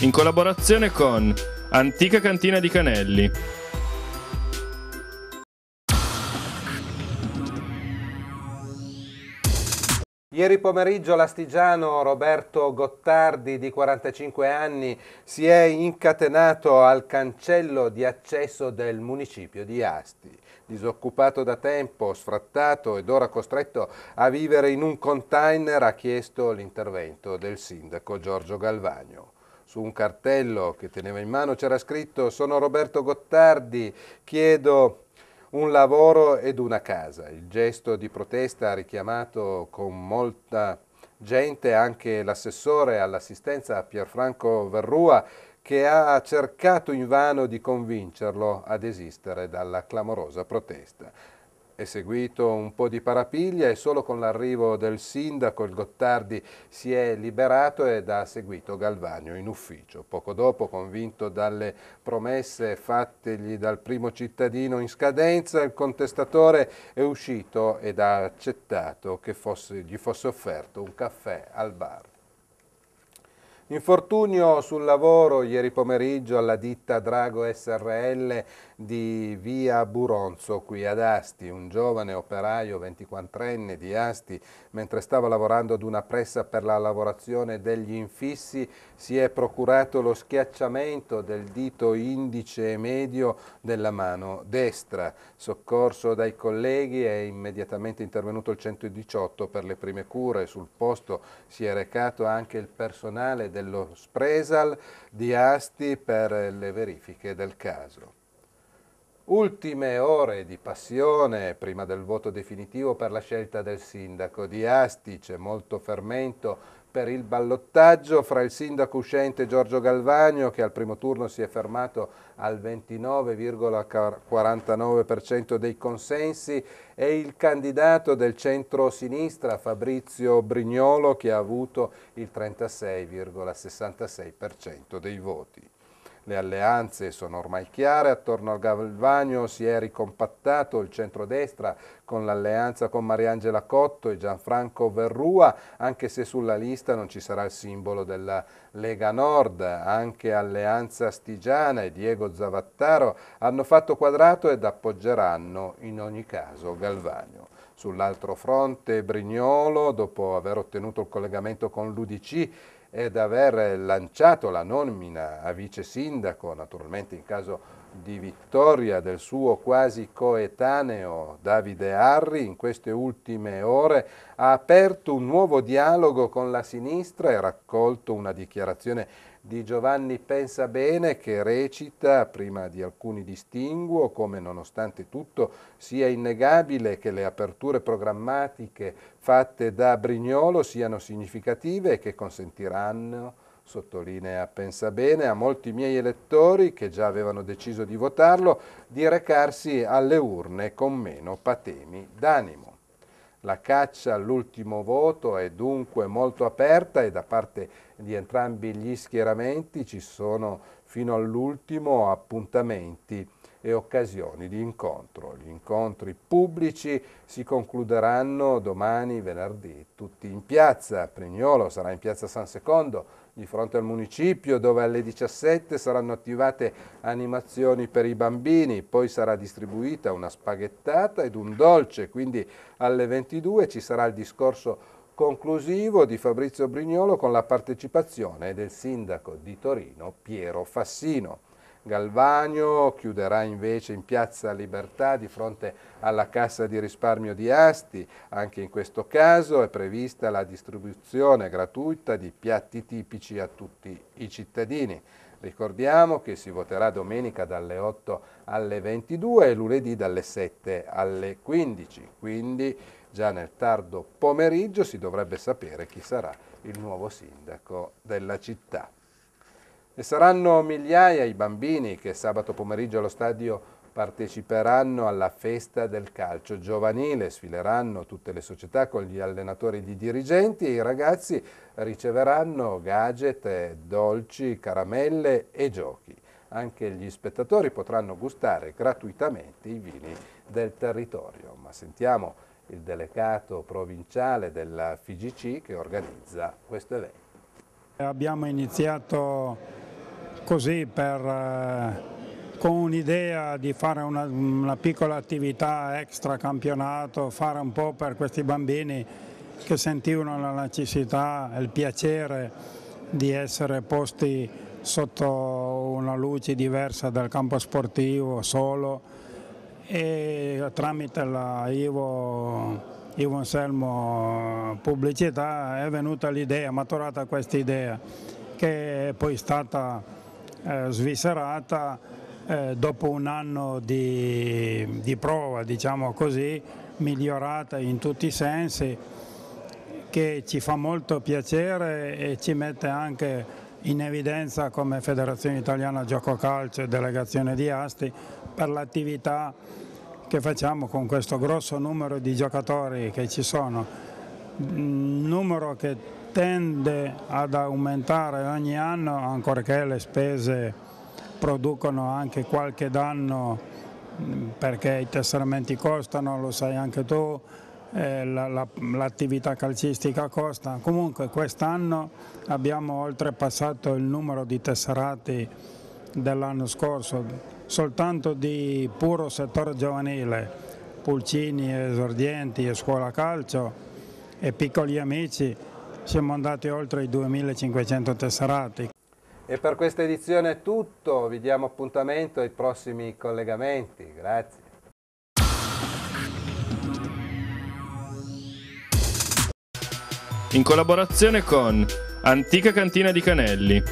in collaborazione con Antica Cantina di Canelli. Ieri pomeriggio l'astigiano Roberto Gottardi di 45 anni si è incatenato al cancello di accesso del municipio di Asti. Disoccupato da tempo, sfrattato ed ora costretto a vivere in un container ha chiesto l'intervento del sindaco Giorgio Galvagno. Su un cartello che teneva in mano c'era scritto «Sono Roberto Gottardi, chiedo un lavoro ed una casa. Il gesto di protesta ha richiamato con molta gente anche l'assessore all'assistenza Pierfranco Verrua che ha cercato invano di convincerlo a desistere dalla clamorosa protesta. È seguito un po' di parapiglia e solo con l'arrivo del sindaco il Gottardi si è liberato ed ha seguito Galvagno in ufficio. Poco dopo, convinto dalle promesse fattegli dal primo cittadino in scadenza, il contestatore è uscito ed ha accettato che fosse, gli fosse offerto un caffè al bar. Infortunio sul lavoro ieri pomeriggio alla ditta Drago SRL di via Buronzo qui ad Asti. Un giovane operaio 24enne di Asti, mentre stava lavorando ad una pressa per la lavorazione degli infissi, si è procurato lo schiacciamento del dito indice e medio della mano destra. Soccorso dai colleghi è immediatamente intervenuto il 118 per le prime cure. Sul posto si è recato anche il personale dello Spresal di Asti per le verifiche del caso. Ultime ore di passione prima del voto definitivo per la scelta del sindaco di Asti, c'è molto fermento per il ballottaggio fra il sindaco uscente Giorgio Galvagno che al primo turno si è fermato al 29,49% dei consensi e il candidato del centro-sinistra Fabrizio Brignolo che ha avuto il 36,66% dei voti. Le alleanze sono ormai chiare, attorno al Galvagno si è ricompattato il centrodestra con l'alleanza con Mariangela Cotto e Gianfranco Verrua, anche se sulla lista non ci sarà il simbolo della Lega Nord, anche Alleanza Stigiana e Diego Zavattaro hanno fatto quadrato ed appoggeranno in ogni caso Galvagno. Sull'altro fronte Brignolo, dopo aver ottenuto il collegamento con l'Udc, ed aver lanciato la nomina a vice sindaco, naturalmente in caso di vittoria del suo quasi coetaneo Davide Arri, in queste ultime ore ha aperto un nuovo dialogo con la sinistra e raccolto una dichiarazione di Giovanni Pensabene che recita, prima di alcuni distinguo, come nonostante tutto sia innegabile che le aperture programmatiche fatte da Brignolo siano significative e che consentiranno, sottolinea Pensabene, a molti miei elettori che già avevano deciso di votarlo, di recarsi alle urne con meno patemi d'animo. La caccia all'ultimo voto è dunque molto aperta e da parte di entrambi gli schieramenti ci sono fino all'ultimo appuntamenti e occasioni di incontro. Gli incontri pubblici si concluderanno domani, venerdì, tutti in piazza. Prignolo sarà in piazza San Secondo, di fronte al municipio dove alle 17 saranno attivate animazioni per i bambini, poi sarà distribuita una spaghettata ed un dolce, quindi alle 22 ci sarà il discorso conclusivo di Fabrizio Brignolo con la partecipazione del sindaco di Torino Piero Fassino. Galvagno chiuderà invece in Piazza Libertà di fronte alla Cassa di risparmio di Asti. Anche in questo caso è prevista la distribuzione gratuita di piatti tipici a tutti i cittadini. Ricordiamo che si voterà domenica dalle 8 alle 22 e lunedì dalle 7 alle 15, quindi già nel tardo pomeriggio si dovrebbe sapere chi sarà il nuovo sindaco della città. E saranno migliaia i bambini che sabato pomeriggio allo stadio parteciperanno alla festa del calcio giovanile, sfileranno tutte le società con gli allenatori e gli dirigenti e i ragazzi riceveranno gadget, dolci, caramelle e giochi. Anche gli spettatori potranno gustare gratuitamente i vini del territorio. Ma sentiamo il delegato provinciale della FIGC che organizza questo evento. Abbiamo iniziato così per, eh, con un'idea di fare una, una, piccola attività extra campionato, fare un po' per questi bambini che sentivano la necessità e il piacere di essere posti sotto una luce diversa del campo sportivo solo. E tramite la Ivo Ivo Anselmo Pubblicità è venuta l'idea, maturata questa idea che è poi stata eh, sviscerata eh, dopo un anno di, di prova, diciamo così, migliorata in tutti i sensi, che ci fa molto piacere e ci mette anche in evidenza come Federazione Italiana Gioco Calcio e Delegazione di Asti per l'attività che facciamo con questo grosso numero di giocatori che ci sono, numero che tende ad aumentare ogni anno ancorché le spese producono anche qualche danno perché i tesseramenti costano, lo sai anche tu, eh, l'attività la, calcistica costa. Comunque quest'anno abbiamo oltrepassato il numero di tesserati dell'anno scorso, soltanto di puro settore giovanile, pulcini, esordienti e scuola calcio e piccoli amici, siamo andati oltre i 2500 tesserati. E per questa edizione è tutto, vi diamo appuntamento ai prossimi collegamenti, grazie. In collaborazione con Antica Cantina di Canelli,